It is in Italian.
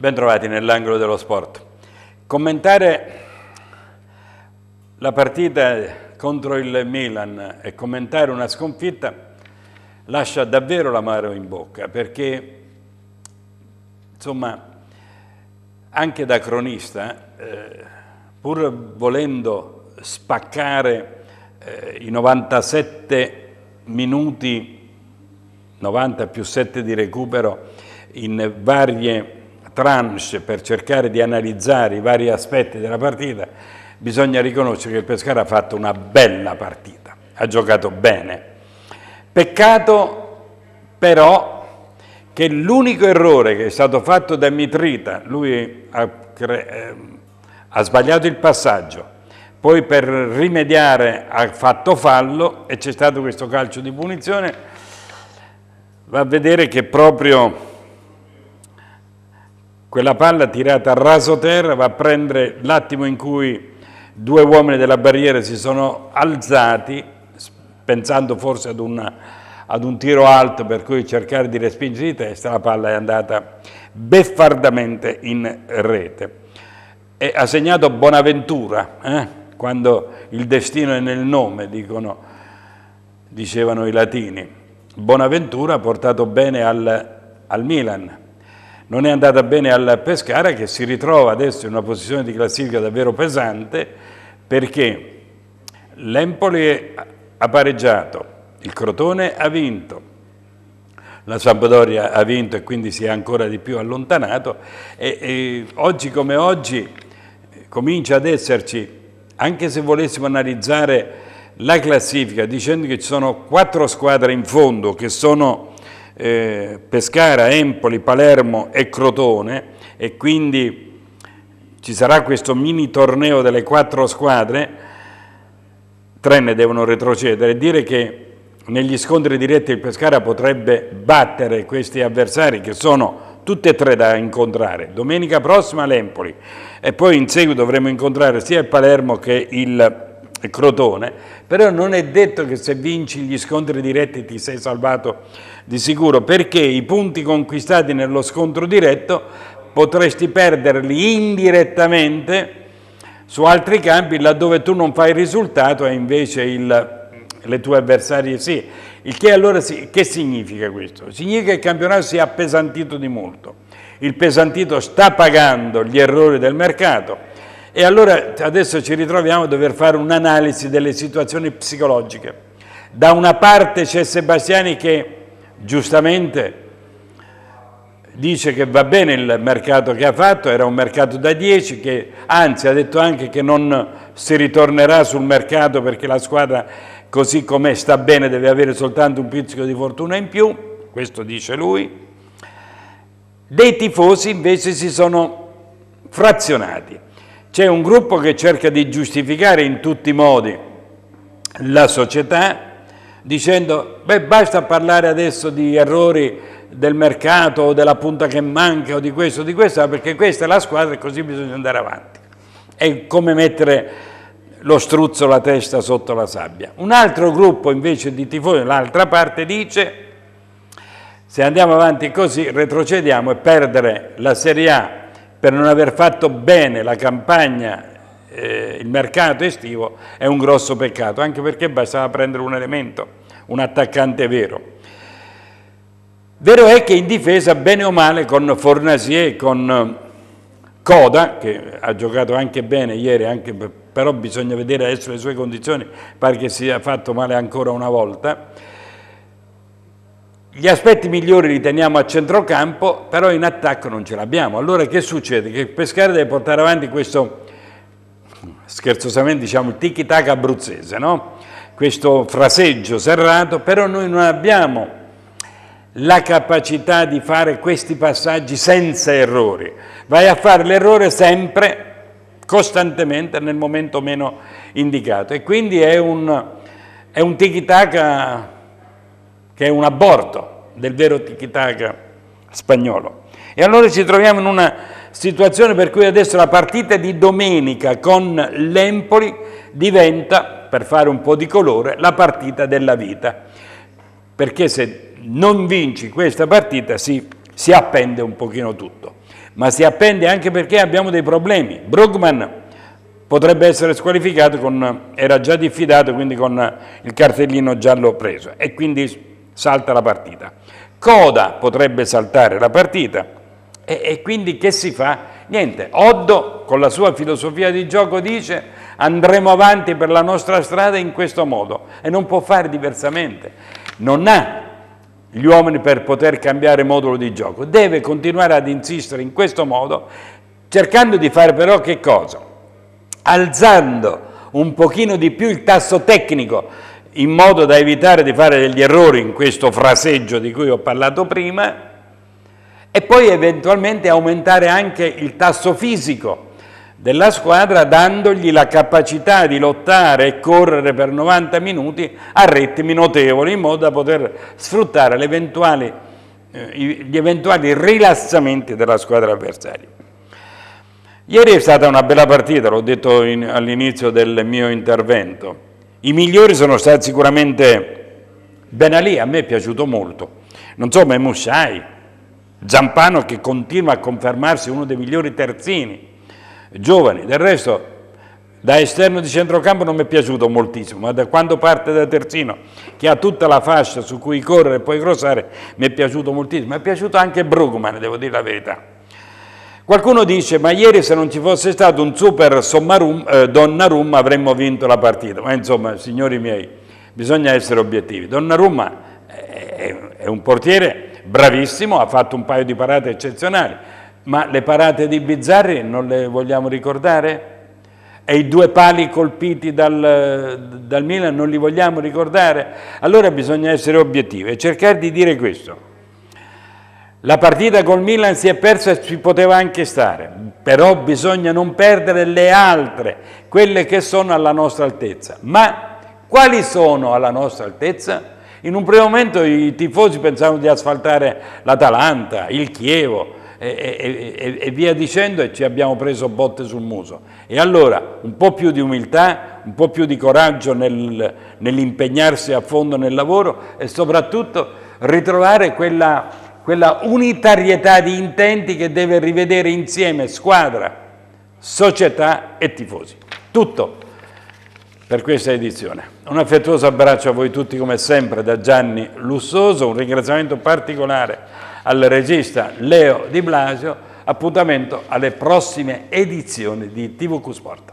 Bentrovati nell'angolo dello sport. Commentare la partita contro il Milan e commentare una sconfitta lascia davvero l'amaro in bocca perché, insomma, anche da cronista, eh, pur volendo spaccare eh, i 97 minuti, 90 più 7 di recupero, in varie tranche per cercare di analizzare i vari aspetti della partita, bisogna riconoscere che il Pescara ha fatto una bella partita, ha giocato bene. Peccato però che l'unico errore che è stato fatto da Mitrita, lui ha, eh, ha sbagliato il passaggio, poi per rimediare ha fatto fallo e c'è stato questo calcio di punizione, va a vedere che proprio quella palla tirata a raso terra va a prendere l'attimo in cui due uomini della barriera si sono alzati, pensando forse ad, una, ad un tiro alto per cui cercare di respingere di testa, la palla è andata beffardamente in rete. E ha segnato Bonaventura, eh? quando il destino è nel nome, dicono, dicevano i latini. Bonaventura ha portato bene al, al Milan, non è andata bene al Pescara che si ritrova adesso in una posizione di classifica davvero pesante perché l'Empoli ha pareggiato, il Crotone ha vinto, la Sampdoria ha vinto e quindi si è ancora di più allontanato e, e oggi come oggi comincia ad esserci, anche se volessimo analizzare la classifica dicendo che ci sono quattro squadre in fondo che sono eh, Pescara, Empoli, Palermo e Crotone e quindi ci sarà questo mini torneo delle quattro squadre, tre ne devono retrocedere, dire che negli scontri diretti il Pescara potrebbe battere questi avversari che sono tutte e tre da incontrare. Domenica prossima l'Empoli e poi in seguito dovremo incontrare sia il Palermo che il Crotone, però non è detto che se vinci gli scontri diretti ti sei salvato di sicuro, perché i punti conquistati nello scontro diretto potresti perderli indirettamente su altri campi laddove tu non fai risultato e invece il, le tue avversarie sì. Il che allora sì, che significa questo? Significa che il campionato si è appesantito di molto. Il pesantito sta pagando gli errori del mercato, e allora adesso ci ritroviamo a dover fare un'analisi delle situazioni psicologiche. Da una parte c'è Sebastiani che giustamente dice che va bene il mercato che ha fatto, era un mercato da 10, che anzi ha detto anche che non si ritornerà sul mercato perché la squadra così com'è sta bene, deve avere soltanto un pizzico di fortuna in più, questo dice lui. Dei tifosi invece si sono frazionati c'è un gruppo che cerca di giustificare in tutti i modi la società dicendo beh basta parlare adesso di errori del mercato o della punta che manca o di questo o di questo perché questa è la squadra e così bisogna andare avanti. È come mettere lo struzzo la testa sotto la sabbia. Un altro gruppo invece di tifosi, dall'altra parte, dice se andiamo avanti così retrocediamo e perdere la Serie A per non aver fatto bene la campagna, eh, il mercato estivo, è un grosso peccato, anche perché bastava prendere un elemento, un attaccante vero. Vero è che in difesa, bene o male, con Fornasier, con eh, Coda, che ha giocato anche bene ieri, anche, però bisogna vedere adesso le sue condizioni, pare che sia fatto male ancora una volta, gli aspetti migliori li teniamo a centrocampo, però in attacco non ce l'abbiamo. Allora che succede? Che Pescara deve portare avanti questo, scherzosamente diciamo, tiki-taka abruzzese, no? questo fraseggio serrato, però noi non abbiamo la capacità di fare questi passaggi senza errori. Vai a fare l'errore sempre, costantemente, nel momento meno indicato. E quindi è un, è un tiki-taka che è un aborto del vero tiki-taka spagnolo. E allora ci troviamo in una situazione per cui adesso la partita di domenica con l'Empoli diventa, per fare un po' di colore, la partita della vita. Perché se non vinci questa partita si, si appende un pochino tutto. ma si appende anche perché abbiamo dei problemi. Brugman potrebbe essere squalificato, con, era già diffidato, quindi con il cartellino giallo preso e quindi salta la partita. Coda potrebbe saltare la partita e, e quindi che si fa? Niente, Oddo con la sua filosofia di gioco dice andremo avanti per la nostra strada in questo modo e non può fare diversamente. Non ha gli uomini per poter cambiare modulo di gioco, deve continuare ad insistere in questo modo cercando di fare però che cosa? Alzando un pochino di più il tasso tecnico in modo da evitare di fare degli errori in questo fraseggio di cui ho parlato prima e poi eventualmente aumentare anche il tasso fisico della squadra dandogli la capacità di lottare e correre per 90 minuti a ritmi notevoli in modo da poter sfruttare eventuali, eh, gli eventuali rilassamenti della squadra avversaria. Ieri è stata una bella partita, l'ho detto all'inizio del mio intervento. I migliori sono stati sicuramente Ben Ali, a me è piaciuto molto. Non so, Memushai, Zampano che continua a confermarsi uno dei migliori terzini, giovani. Del resto, da esterno di centrocampo non mi è piaciuto moltissimo, ma da quando parte da terzino, che ha tutta la fascia su cui correre e poi crossare, mi è piaciuto moltissimo. Mi è piaciuto anche Brugman, devo dire la verità. Qualcuno dice, ma ieri se non ci fosse stato un super sommarum, eh, Donnarumma avremmo vinto la partita. Ma insomma, signori miei, bisogna essere obiettivi. Donnarumma è, è un portiere bravissimo, ha fatto un paio di parate eccezionali, ma le parate di Bizzarri non le vogliamo ricordare? E i due pali colpiti dal, dal Milan non li vogliamo ricordare? Allora bisogna essere obiettivi e cercare di dire questo. La partita col Milan si è persa e ci poteva anche stare, però bisogna non perdere le altre, quelle che sono alla nostra altezza. Ma quali sono alla nostra altezza? In un primo momento i tifosi pensavano di asfaltare l'Atalanta, il Chievo e, e, e, via dicendo e ci abbiamo preso botte sul muso. E allora un po' più di umiltà, un po' più di coraggio nel, nell'impegnarsi a fondo nel lavoro e soprattutto ritrovare quella, quella unitarietà di intenti che deve rivedere insieme squadra, società e tifosi. Tutto per questa edizione. Un affettuoso abbraccio a voi tutti come sempre da Gianni Lussoso, un ringraziamento particolare al regista Leo Di Blasio, appuntamento alle prossime edizioni di TVQ Sport.